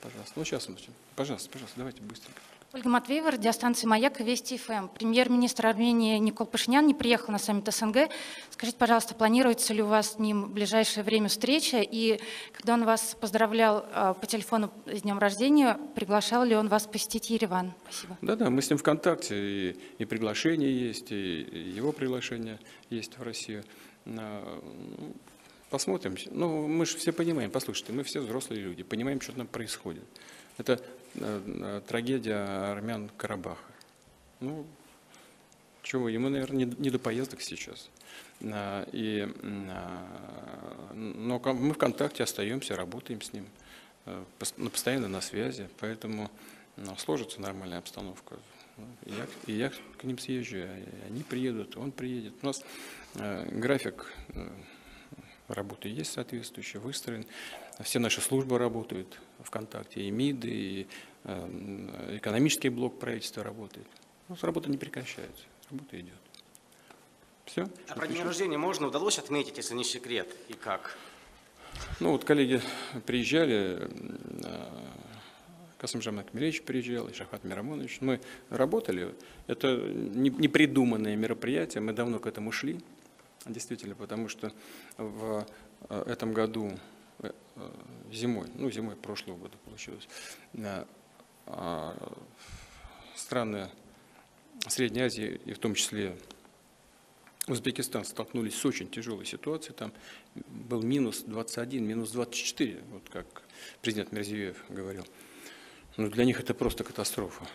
пожалуйста. Ну, сейчас, пожалуйста, пожалуйста, давайте быстренько. Ольга Матвеева, радиостанция «Маяк» и Вести ФМ. Премьер-министр Армении Никол Пашинян не приехал на саммит СНГ. Скажите, пожалуйста, планируется ли у вас с ним в ближайшее время встреча? И когда он вас поздравлял э, по телефону с днем рождения, приглашал ли он вас посетить Ереван? Спасибо. Да-да, мы с ним в контакте, и, и приглашение есть, и, и его приглашение есть в Россию. Ну, Посмотрим. Ну, мы же все понимаем, послушайте, мы все взрослые люди, понимаем, что там происходит. Это э, э, трагедия армян Карабаха. Ну, чего, ему, наверное, не, не до поездок сейчас. А, и, но мы в контакте остаемся, работаем с ним, э, постоянно на связи, поэтому ну, сложится нормальная обстановка. И я, и я к ним съезжу, они приедут, он приедет. У нас график работы есть соответствующий, выстроен. Все наши службы работают ВКонтакте, и МИД, и э, экономический блок правительства работает. Ну, работа не прекращается, работа идет. Все? А про день рождения можно удалось отметить, если не секрет, и как? Ну вот коллеги приезжали, э, Касым Жамак Миревич приезжал, и Шахат Мирамонович. Мы работали, это непридуманное мероприятие, мы давно к этому шли. Действительно, потому что в э, этом году, э, зимой, ну зимой прошлого года получилось, э, а, страны Средней Азии, и в том числе Узбекистан, столкнулись с очень тяжелой ситуацией. Там был минус 21, минус 24, вот как президент Мерзиев говорил. Но для них это просто катастрофа.